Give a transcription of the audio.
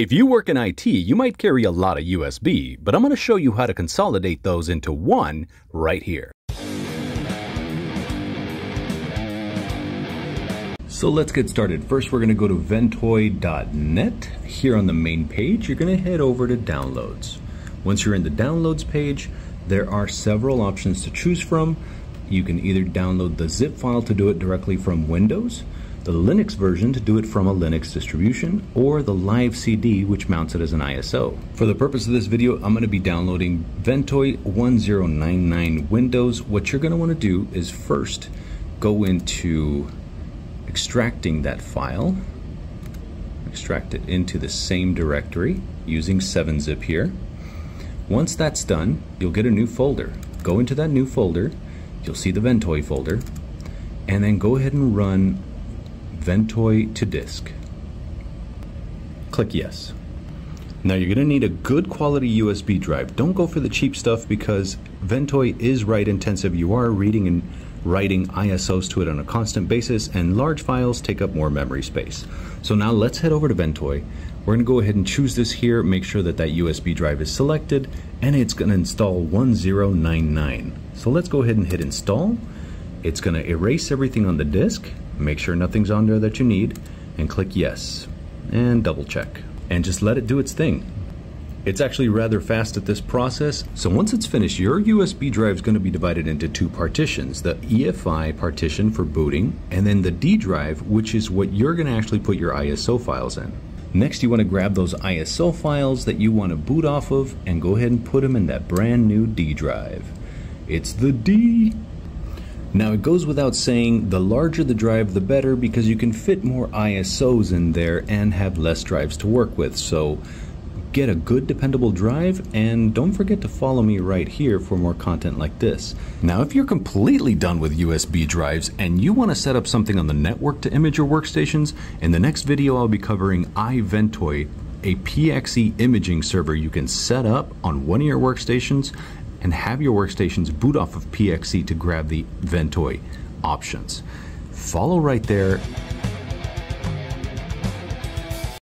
If you work in IT, you might carry a lot of USB, but I'm going to show you how to consolidate those into one right here. So let's get started. First, we're going to go to ventoy.net. Here on the main page, you're going to head over to downloads. Once you're in the downloads page, there are several options to choose from. You can either download the zip file to do it directly from Windows, the Linux version to do it from a Linux distribution, or the live CD which mounts it as an ISO. For the purpose of this video, I'm going to be downloading Ventoy 1099 Windows. What you're going to want to do is first go into extracting that file, extract it into the same directory using 7-zip here. Once that's done, you'll get a new folder. Go into that new folder, you'll see the Ventoy folder, and then go ahead and run Ventoy to disk. Click yes. Now you're going to need a good quality USB drive. Don't go for the cheap stuff because Ventoy is write intensive. You are reading and writing ISOs to it on a constant basis, and large files take up more memory space. So now let's head over to Ventoy. We're going to go ahead and choose this here, make sure that that USB drive is selected, and it's going to install 1099. So let's go ahead and hit install. It's going to erase everything on the disk, make sure nothing's on there that you need, and click yes, and double check. And just let it do its thing. It's actually rather fast at this process, so once it's finished, your USB drive is going to be divided into two partitions, the EFI partition for booting, and then the D drive, which is what you're going to actually put your ISO files in. Next, you want to grab those ISO files that you want to boot off of and go ahead and put them in that brand new D drive. It's the D. Now it goes without saying, the larger the drive the better because you can fit more ISOs in there and have less drives to work with. So get a good dependable drive and don't forget to follow me right here for more content like this. Now if you're completely done with USB drives and you want to set up something on the network to image your workstations, in the next video I'll be covering iVentoy, a PXE imaging server you can set up on one of your workstations and have your workstations boot off of PXE to grab the Ventoy options. Follow right there